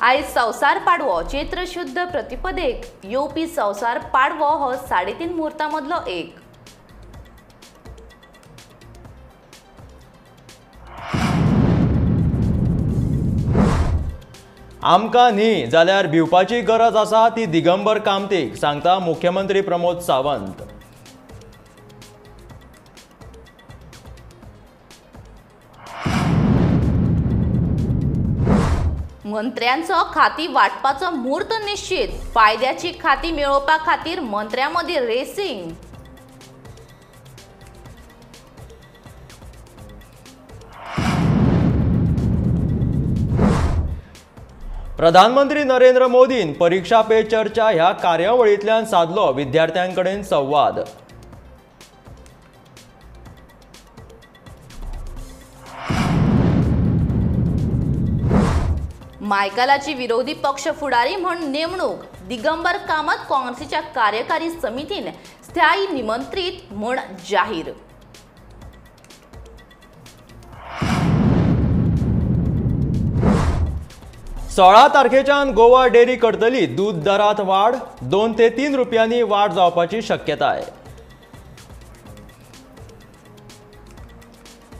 आयज संवसार पाडवो चैत्र शुद्ध प्रतिपदेक येवपी संवसार पाडवो हो साडेतीन मुहूर्तां मदलो एक. आमकां न्ही जाल्यार भिवपाची गरज आसा ती दिगंबर कामतीक सांगता मुख्यमंत्री प्रमोद सावंत. मंत्र्यांचो खाती वाटपाचं म्हूर्त निश्चित. फायद्याची खाती मेळोवपा खातीर मंत्र्यां मदीं रेसिंग. प्रधानमंत्री नरेंद्र मोदीन परीक्षा पे चर्चा ह्या कार्यावळींतल्यान सादलो विद्यार्थ्यांकडेन संवाद. मायकलाची विरोधी पक्ष फुडारी म्हणून नेमणूक दिगंबर कामत काँग्रेसीच्या कार्यकारी समितीन स्थायी निमंत्रीत म्हण जाहीर. सोळा तारखेच्यान गोवा डेअरी करतली दूद दरांत वाड दोन ते तीन रुपयांनी वाड जावपाची शक्यताय.